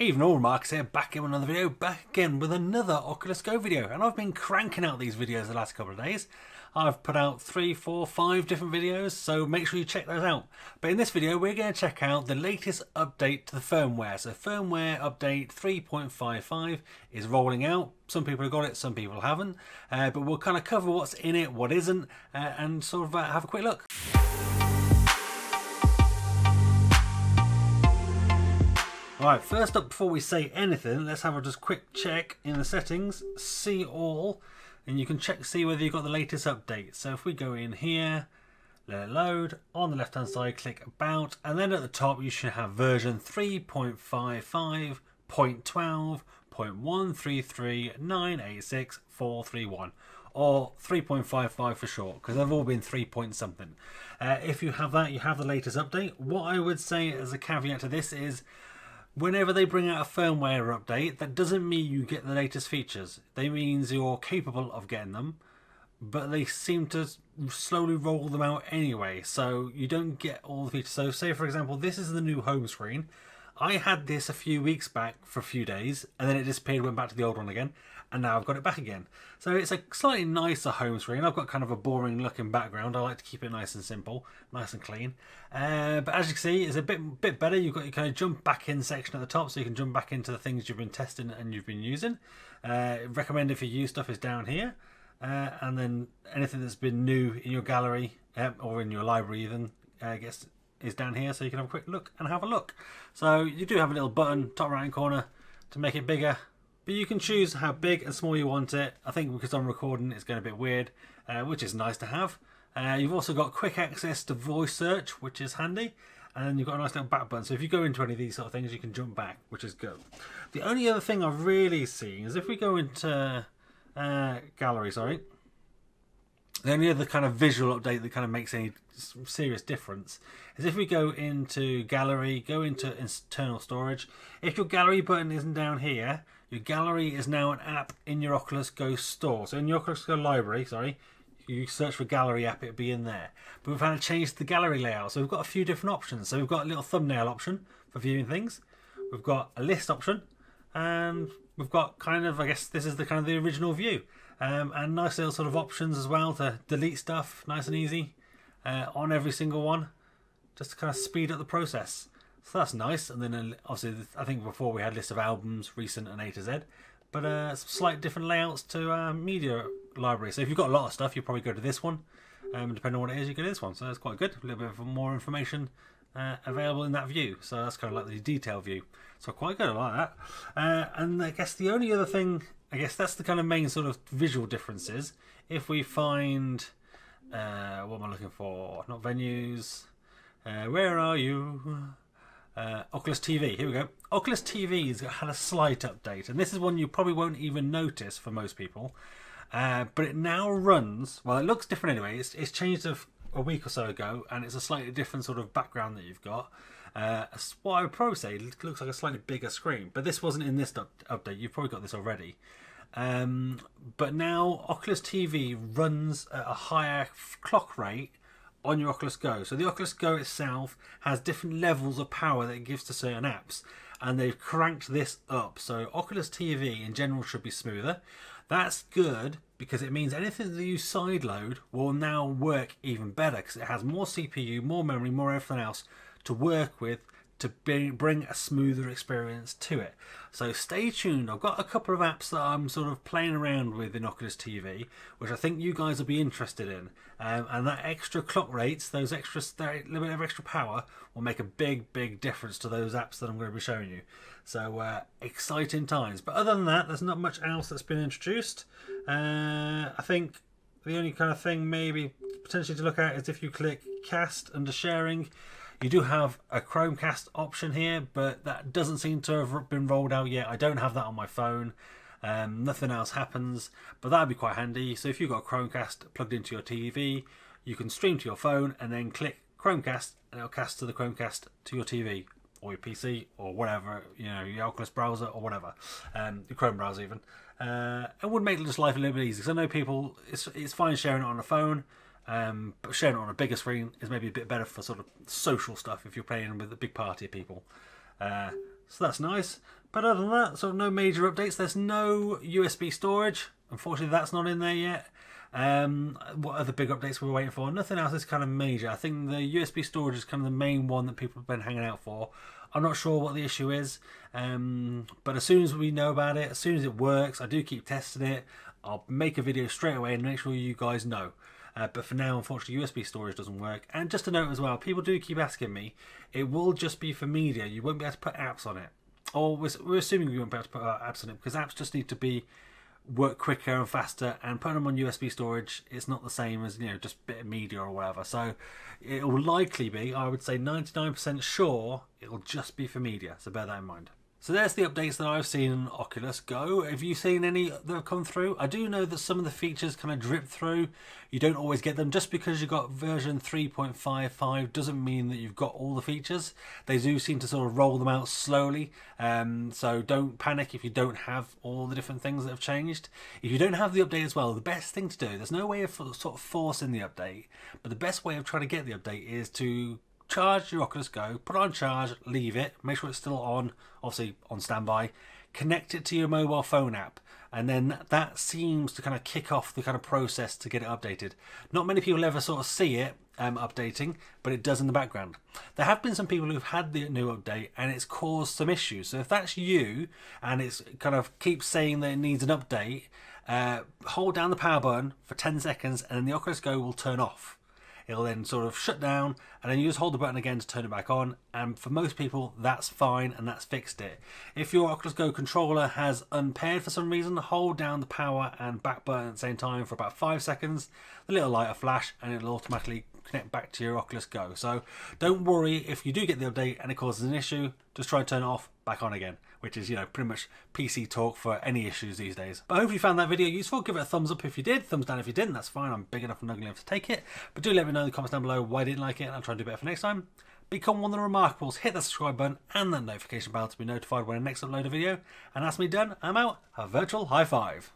Even RaMarcus here, back in another video, back again with another Oculus Go video. And I've been cranking out these videos the last couple of days. I've put out three, four, five different videos, so make sure you check those out. But in this video, we're going to check out the latest update to the firmware. So firmware update 3.55 is rolling out. Some people have got it, some people haven't. Uh, but we'll kind of cover what's in it, what isn't, uh, and sort of uh, have a quick look. Alright, first up before we say anything, let's have a just quick check in the settings, see all, and you can check see whether you've got the latest update. So if we go in here, let it load, on the left hand side click about, and then at the top you should have version 3.55.12.133986.431 or 3.55 for short because they've all been 3 point something. Uh, if you have that, you have the latest update. What I would say as a caveat to this is whenever they bring out a firmware update, that doesn't mean you get the latest features. They means you're capable of getting them, but they seem to slowly roll them out anyway, so you don't get all the features. So say for example, this is the new home screen. I had this a few weeks back for a few days, and then it disappeared, went back to the old one again, and now I've got it back again. So it's a slightly nicer home screen. I've got kind of a boring looking background. I like to keep it nice and simple, nice and clean. Uh, but as you can see, it's a bit bit better. You've got your kind of jump back in section at the top, so you can jump back into the things you've been testing and you've been using. Uh, recommend if you stuff is down here. Uh, and then anything that's been new in your gallery um, or in your library even uh, gets is down here so you can have a quick look and have a look. So you do have a little button top right hand corner to make it bigger but you can choose how big and small you want it. I think because I'm recording it's going a bit weird uh, which is nice to have. Uh, you've also got quick access to voice search which is handy and you've got a nice little back button so if you go into any of these sort of things you can jump back which is good. The only other thing I've really seen is if we go into uh, gallery sorry the only other kind of visual update that kind of makes any serious difference is if we go into gallery, go into internal storage. If your gallery button isn't down here, your gallery is now an app in your Oculus Go store. So in your Oculus Go library, sorry, you search for gallery app, it'll be in there. But we've had to change the gallery layout. So we've got a few different options. So we've got a little thumbnail option for viewing things. We've got a list option and we've got kind of, I guess this is the kind of the original view. Um, and nice little sort of options as well to delete stuff nice and easy uh, on every single one just to kind of speed up the process. So that's nice and then uh, obviously I think before we had lists of albums recent and A to Z but uh, slight different layouts to uh, media library so if you've got a lot of stuff you probably go to this one um, depending on what it is you go to this one. So that's quite good. A little bit more information uh, available in that view. So that's kind of like the detail view. So quite good, I like that. Uh, and I guess the only other thing I guess that's the kind of main sort of visual differences. If we find, uh, what am I looking for? Not venues. Uh, where are you? Uh, Oculus TV. Here we go. Oculus TV has had a slight update, and this is one you probably won't even notice for most people. Uh, but it now runs. Well, it looks different anyway. It's, it's changed a, a week or so ago, and it's a slightly different sort of background that you've got. Uh, what I would probably say looks like a slightly bigger screen, but this wasn't in this update. You've probably got this already. Um, but now Oculus TV runs at a higher clock rate on your Oculus Go. So the Oculus Go itself has different levels of power that it gives to certain apps, and they've cranked this up. So Oculus TV in general should be smoother. That's good because it means anything that you sideload will now work even better because it has more CPU, more memory, more everything else to work with to bring a smoother experience to it. So stay tuned. I've got a couple of apps that I'm sort of playing around with in Oculus TV, which I think you guys will be interested in. Um, and that extra clock rates, those extra little bit of extra power, will make a big, big difference to those apps that I'm going to be showing you. So uh, exciting times. But other than that, there's not much else that's been introduced. Uh, I think the only kind of thing maybe potentially to look at is if you click cast under sharing you do have a Chromecast option here, but that doesn't seem to have been rolled out yet. I don't have that on my phone. Um, nothing else happens, but that'd be quite handy. So if you've got a Chromecast plugged into your TV, you can stream to your phone and then click Chromecast, and it'll cast to the Chromecast to your TV or your PC or whatever, you know, your Oculus browser or whatever, um, your Chrome browser even. Uh, it would make just life a little bit easier because I know people, it's, it's fine sharing it on a phone, um, but sharing it on a bigger screen is maybe a bit better for sort of social stuff if you're playing with a big party of people. Uh, so that's nice. But other than that, sort of no major updates. There's no USB storage. Unfortunately, that's not in there yet. Um, what other big updates we're waiting for? Nothing else is kind of major. I think the USB storage is kind of the main one that people have been hanging out for. I'm not sure what the issue is, um, but as soon as we know about it, as soon as it works, I do keep testing it. I'll make a video straight away and make sure you guys know. Uh, but for now, unfortunately, USB storage doesn't work. And just to note as well, people do keep asking me, it will just be for media. You won't be able to put apps on it. Or we're, we're assuming we won't be able to put apps on it because apps just need to be work quicker and faster and putting them on USB storage it's not the same as you know just bit of media or whatever so it will likely be I would say 99% sure it'll just be for media so bear that in mind so there's the updates that I've seen on Oculus Go. Have you seen any that have come through? I do know that some of the features kind of drip through. You don't always get them. Just because you've got version 3.55 doesn't mean that you've got all the features. They do seem to sort of roll them out slowly. Um, so don't panic if you don't have all the different things that have changed. If you don't have the update as well, the best thing to do, there's no way of sort of forcing the update, but the best way of trying to get the update is to charge your Oculus Go, put it on charge, leave it, make sure it's still on, obviously on standby, connect it to your mobile phone app, and then that seems to kind of kick off the kind of process to get it updated. Not many people ever sort of see it um, updating, but it does in the background. There have been some people who've had the new update and it's caused some issues. So if that's you and it's kind of keeps saying that it needs an update, uh, hold down the power button for 10 seconds and then the Oculus Go will turn off it'll then sort of shut down and then you just hold the button again to turn it back on and for most people that's fine and that's fixed it. If your Oculus Go controller has unpaired for some reason, hold down the power and back button at the same time for about 5 seconds, the little light will flash and it'll automatically connect back to your Oculus Go. So don't worry if you do get the update and it causes an issue, just try to turn it off, back on again, which is, you know, pretty much PC talk for any issues these days. But hopefully you found that video useful. Give it a thumbs up if you did, thumbs down if you didn't, that's fine. I'm big enough and ugly enough to take it. But do let me know in the comments down below why you didn't like it and I'll try and do better for next time. Become one of the Remarkables, hit that subscribe button and that notification bell to be notified when I next upload a video. And that's me done, I'm out. A virtual high five.